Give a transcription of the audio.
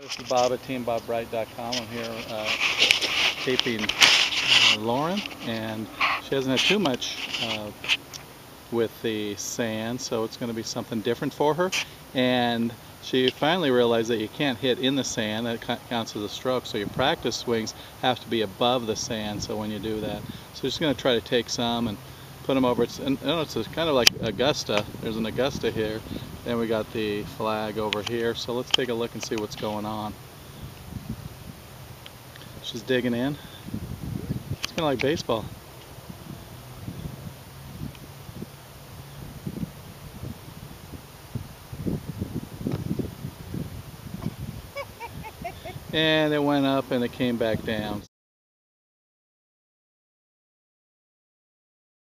This is Bob at teambobbright.com. I'm here uh, taping uh, Lauren, and she hasn't had too much uh, with the sand, so it's going to be something different for her. And she finally realized that you can't hit in the sand, that counts as a stroke, so your practice swings have to be above the sand, so when you do that. So she's going to try to take some and put them over. It's, and, it's kind of like Augusta. There's an Augusta here. Then we got the flag over here. So let's take a look and see what's going on. She's digging in. It's kind of like baseball. and it went up and it came back down.